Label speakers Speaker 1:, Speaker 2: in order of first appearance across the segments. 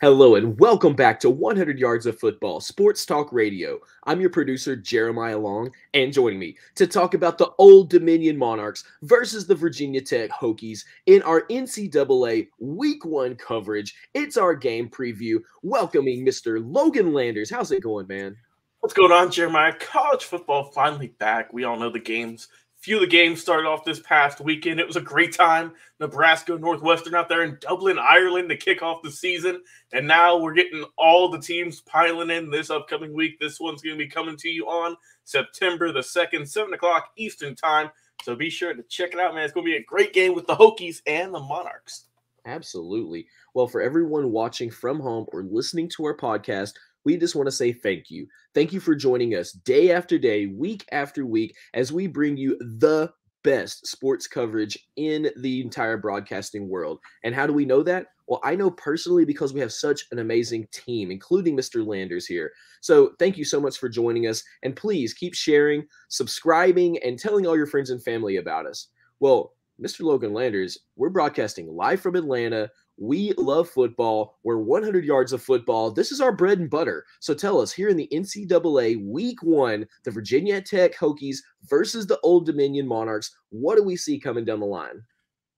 Speaker 1: Hello and welcome back to 100 Yards of Football, Sports Talk Radio. I'm your producer, Jeremiah Long, and joining me to talk about the Old Dominion Monarchs versus the Virginia Tech Hokies in our NCAA Week 1 coverage. It's our game preview, welcoming Mr. Logan Landers. How's it going, man?
Speaker 2: What's going on, Jeremiah? College football finally back. We all know the games few of the games started off this past weekend. It was a great time. Nebraska, Northwestern out there in Dublin, Ireland to kick off the season. And now we're getting all the teams piling in this upcoming week. This one's going to be coming to you on September the 2nd, 7 o'clock Eastern Time. So be sure to check it out, man. It's going to be a great game with the Hokies and the Monarchs.
Speaker 1: Absolutely. Well, for everyone watching from home or listening to our podcast, we just want to say thank you. Thank you for joining us day after day, week after week, as we bring you the best sports coverage in the entire broadcasting world. And how do we know that? Well, I know personally because we have such an amazing team, including Mr. Landers here. So thank you so much for joining us. And please keep sharing, subscribing, and telling all your friends and family about us. Well, Mr. Logan Landers, we're broadcasting live from Atlanta. We love football. We're 100 yards of football. This is our bread and butter. So tell us here in the NCAA Week One, the Virginia Tech Hokies versus the Old Dominion Monarchs. What do we see coming down the line?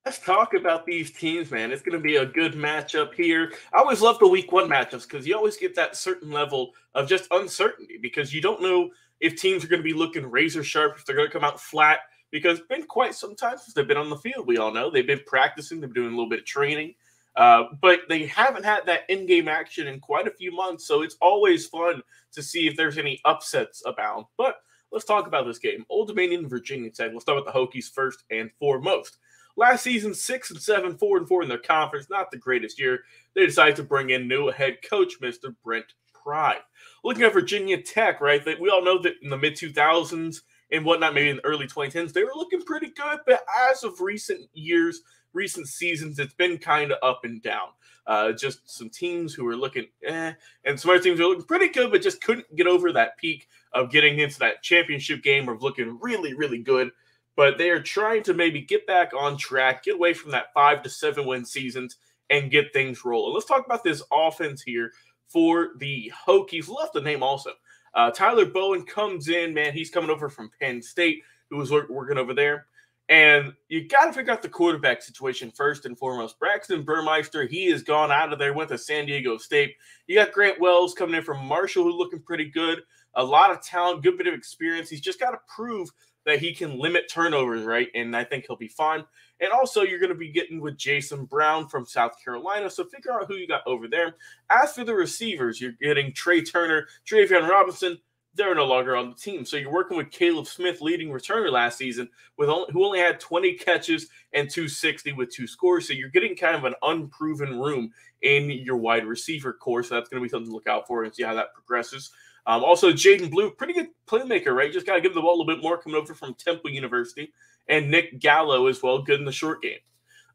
Speaker 2: Let's talk about these teams, man. It's going to be a good matchup here. I always love the Week One matchups because you always get that certain level of just uncertainty because you don't know if teams are going to be looking razor sharp, if they're going to come out flat. Because it's been quite some time since they've been on the field. We all know they've been practicing, they've been doing a little bit of training. Uh, but they haven't had that in-game action in quite a few months, so it's always fun to see if there's any upsets abound. But let's talk about this game. Old Dominion, Virginia Tech. Let's start with the Hokies first and foremost. Last season, six and seven, four and four in their conference. Not the greatest year. They decided to bring in new head coach, Mr. Brent Pry. Looking at Virginia Tech, right? That we all know that in the mid 2000s and whatnot, maybe in the early 2010s, they were looking pretty good. But as of recent years, recent seasons, it's been kind of up and down. Uh, just some teams who are looking eh, and some other teams are looking pretty good, but just couldn't get over that peak of getting into that championship game of looking really, really good. But they are trying to maybe get back on track, get away from that five to seven win seasons, and get things rolling. Let's talk about this offense here for the Hokies. Left the name also. Uh, Tyler Bowen comes in, man. He's coming over from Penn State, who was working over there. And you got to figure out the quarterback situation first and foremost. Braxton Burmeister, he has gone out of there, went to San Diego State. You got Grant Wells coming in from Marshall, who looking pretty good. A lot of talent, good bit of experience. He's just got to prove that he can limit turnovers, right? And I think he'll be fine. And also, you're going to be getting with Jason Brown from South Carolina. So figure out who you got over there. As for the receivers, you're getting Trey Turner, Tayvion Robinson, they're no longer on the team. So you're working with Caleb Smith, leading returner last season, with only, who only had 20 catches and 260 with two scores. So you're getting kind of an unproven room in your wide receiver core. So that's going to be something to look out for and see how that progresses. Um, also, Jadan Blue, pretty good playmaker, right? Just got to give the ball a little bit more coming over from Temple University. And Nick Gallo as well, good in the short game.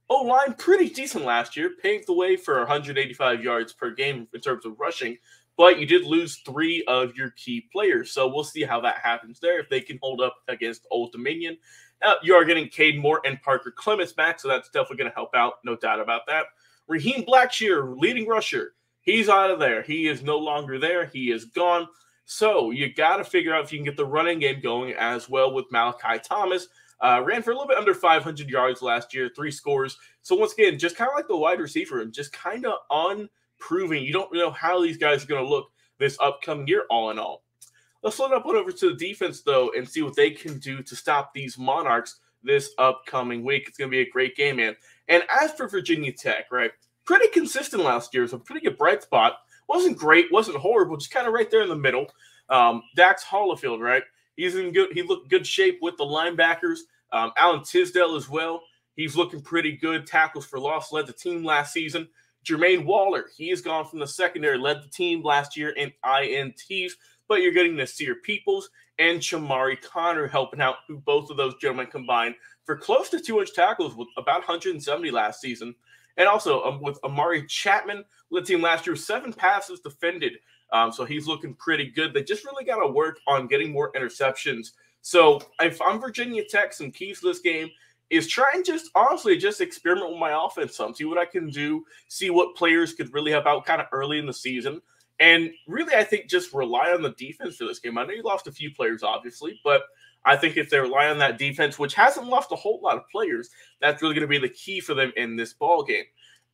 Speaker 2: O line, pretty decent last year, paved the way for 185 yards per game in terms of rushing but you did lose three of your key players. So we'll see how that happens there if they can hold up against Old Dominion. Uh, you are getting Cade Moore and Parker Clements back, so that's definitely going to help out, no doubt about that. Raheem Blackshear, leading rusher, he's out of there. He is no longer there. He is gone. So you got to figure out if you can get the running game going as well with Malachi Thomas. Uh, ran for a little bit under 500 yards last year, three scores. So once again, just kind of like the wide receiver just kind of proving you don't know how these guys are going to look this upcoming year, all in all. Let's load up on over to the defense, though, and see what they can do to stop these Monarchs this upcoming week. It's going to be a great game, man. And as for Virginia Tech, right, pretty consistent last year. So pretty good bright spot. Wasn't great, wasn't horrible, just kind of right there in the middle. Um, Dax Hollifield, right? He's in good. He looked good shape with the linebackers. Um, Alan Tisdale as well. He's looking pretty good. Tackles for loss led the team last season. Jermaine Waller, he has gone from the secondary, led the team last year in INTs, but you're getting Nasir Peoples and Chamarri Conner helping out, who both of those gentlemen combined for close to two inch tackles with about 170 last season. And also um, with Amari Chapman, led team last year, seven passes defended. Um, so he's looking pretty good. They just really got to work on getting more interceptions. So if I'm Virginia Tech, some keys to this game is try and just honestly just experiment with my offense some, see what I can do, see what players could really help out kind of early in the season. And really, I think just rely on the defense for this game. I know you lost a few players, obviously, but I think if they rely on that defense, which hasn't lost a whole lot of players, that's really going to be the key for them in this ball game.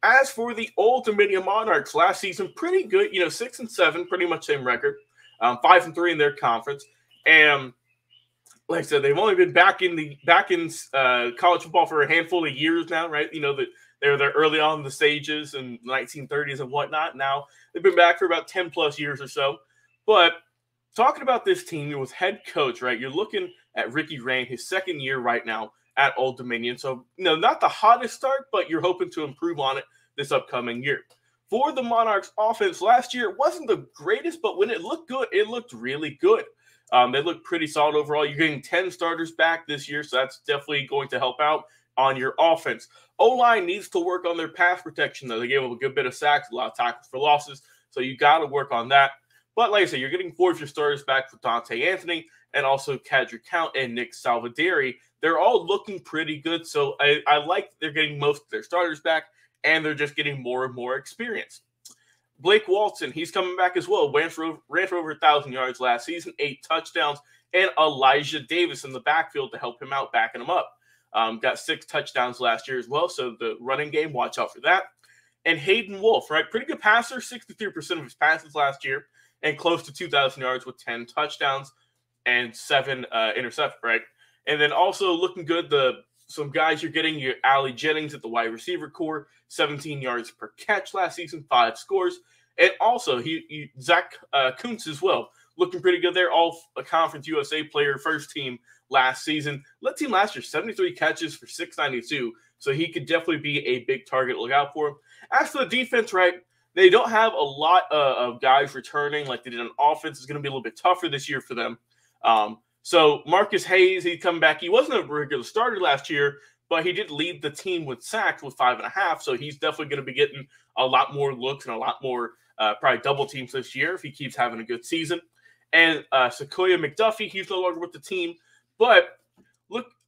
Speaker 2: As for the Old Dominion Monarchs, last season pretty good. You know, six and seven, pretty much same record. Um, five and three in their conference, and like I said, they've only been back in the back in uh, college football for a handful of years now, right? You know that they were there early on the stages in 1930s and whatnot. Now they've been back for about 10 plus years or so. But talking about this team with head coach, right? You're looking at Ricky Rahne, his second year right now at Old Dominion. So, know, not the hottest start, but you're hoping to improve on it this upcoming year. For the Monarchs offense last year, it wasn't the greatest, but when it looked good, it looked really good. Um, they look pretty solid overall. You're getting 10 starters back this year, so that's definitely going to help out on your offense. O line needs to work on their pass protection, though. They gave up a good bit of sacks, a lot of tackles for losses, so you got to work on that. But like I said, you're getting four of your starters back for Dante Anthony and also Kadrick Count and Nick Saldiveri. They're all looking pretty good, so I, I like they're getting most of their starters back, and they're just getting more and more experience. Blake Watson, he's coming back as well. Ran for, ran for over a thousand yards last season, eight touchdowns, and Elijah Davis in the backfield to help him out, backing him up. Um, got six touchdowns last year as well. So the running game, watch out for that. And Hayden Wolff, right? Pretty good passer, 63% of his passes last year, and close to 2,000 yards with 10 touchdowns and seven uh, right? And then also looking good, the some guys you're getting your Ali Jennings at the wide receiver core, 17 yards per catch last season, five scores. And also he, he Zach uh, Kuntz as well, looking pretty good there. All a conference USA player, first team last season. Led team last year, 73 catches for 692. So he could definitely be a big target look out for. As for the defense, right, they don't have a lot uh, of guys returning like they did on offense. It's going to be a little bit tougher this year for them. Um, so Marcus Hayes, he's come back. He wasn't a regular starter last year, but he did lead the team with sacks with five and a half. So he's definitely going to be getting a lot more looks and a lot more uh, probably double teams this year if he keeps having a good season. And uh, Sequoia McDuffie, he's no longer with the team, but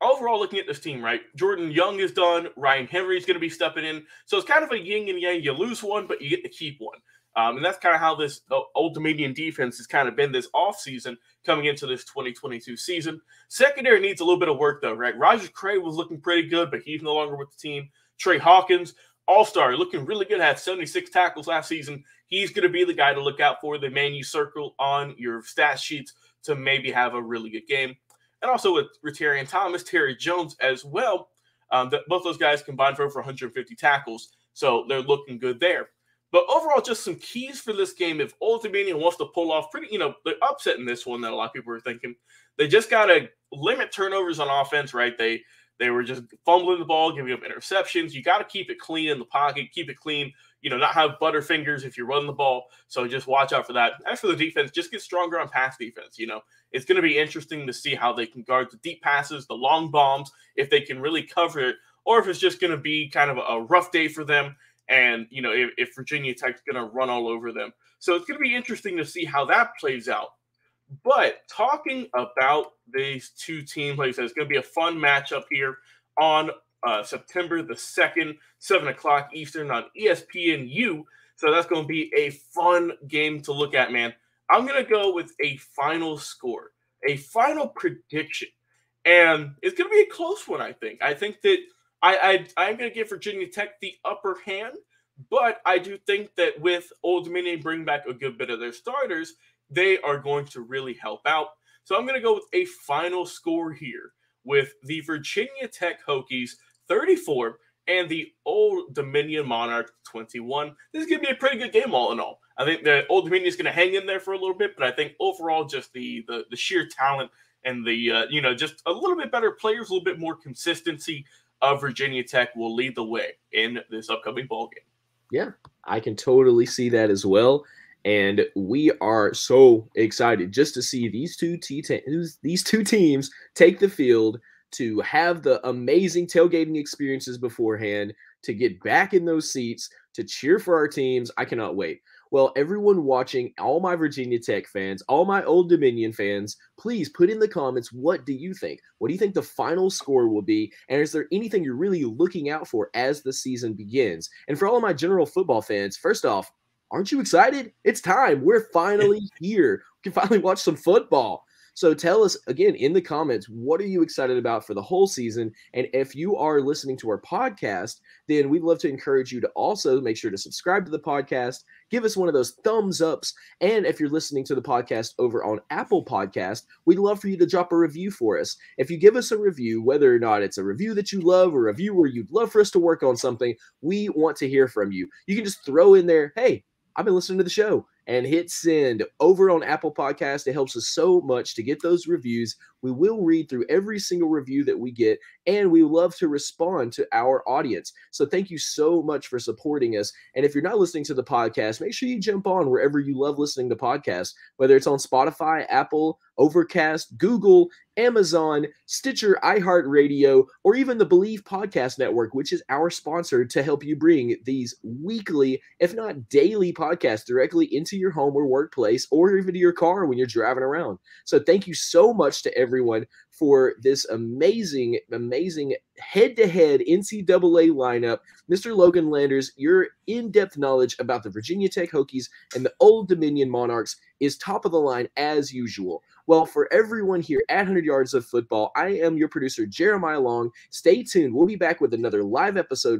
Speaker 2: overall looking at this team, right? Jordan Young is done. Ryan Henry is going to be stepping in. So it's kind of a yin and yang. You lose one, but you get to keep one. Um, and that's kind of how this uh, Old Dominion defense has kind of been this offseason coming into this 2022 season. Secondary needs a little bit of work, though, right? Roger Cray was looking pretty good, but he's no longer with the team. Trey Hawkins, all star, looking really good, had 76 tackles last season. He's going to be the guy to look out for, the man you circle on your stat sheets to maybe have a really good game. And also with Rotarian Thomas, Terry Jones as well. Um, the, both those guys combined for over 150 tackles. So they're looking good there. But overall, just some keys for this game. If Old Dominion wants to pull off pretty, you know, the upset in this one that a lot of people are thinking, they just got to limit turnovers on offense, right? They they were just fumbling the ball, giving up interceptions. You got to keep it clean in the pocket, keep it clean. You know, not have butterfingers if you're running the ball. So just watch out for that. As for the defense, just get stronger on pass defense. You know, it's going to be interesting to see how they can guard the deep passes, the long bombs, if they can really cover it, or if it's just going to be kind of a rough day for them and you know if, if Virginia Tech's going to run all over them. So it's going to be interesting to see how that plays out. But talking about these two teams, like I said, it's going to be a fun matchup here on uh, September the 2nd, 7 o'clock Eastern on ESPNU. So that's going to be a fun game to look at, man. I'm going to go with a final score, a final prediction. And it's going to be a close one, I think. I think that I, I I'm going to give Virginia Tech the upper hand, but I do think that with Old Dominion bring back a good bit of their starters, they are going to really help out. So I'm going to go with a final score here with the Virginia Tech Hokies 34 and the Old Dominion Monarchs 21. This is going to be a pretty good game, all in all. I think the Old Dominion is going to hang in there for a little bit, but I think overall, just the the, the sheer talent and the uh, you know just a little bit better players, a little bit more consistency of Virginia Tech will lead the way in this upcoming ball game.
Speaker 1: Yeah, I can totally see that as well. And we are so excited just to see these two these two teams take the field to have the amazing tailgating experiences beforehand, to get back in those seats, to cheer for our teams. I cannot wait. Well, everyone watching, all my Virginia Tech fans, all my Old Dominion fans, please put in the comments what do you think? What do you think the final score will be? And is there anything you're really looking out for as the season begins? And for all of my general football fans, first off, aren't you excited? It's time. We're finally here. We can finally watch some football. So tell us again in the comments, what are you excited about for the whole season? And if you are listening to our podcast, then we'd love to encourage you to also make sure to subscribe to the podcast, give us one of those thumbs ups. And if you're listening to the podcast over on Apple Podcast, we'd love for you to drop a review for us. If you give us a review, whether or not it's a review that you love or a review where you'd love for us to work on something, we want to hear from you. You can just throw in there, hey, I've been listening to the show and hit send over on Apple Podcast. It helps us so much to get those reviews. We will read through every single review that we get, and we love to respond to our audience. So thank you so much for supporting us. And if you're not listening to the podcast, make sure you jump on wherever you love listening to podcasts, whether it's on Spotify, Apple, Overcast, Google, Amazon, Stitcher, iHeartRadio, or even the Believe Podcast Network, which is our sponsor to help you bring these weekly, if not daily podcasts directly into your home or workplace, or even to your car when you're driving around. So thank you so much to everyone for this amazing, amazing head to head NCAA lineup. Mr. Logan Landers, your in depth knowledge about the Virginia Tech Hokies and the Old Dominion Monarchs is top of the line as usual. Well, for everyone here at 100 Yards of Football, I am your producer, Jeremiah Long. Stay tuned. We'll be back with another live episode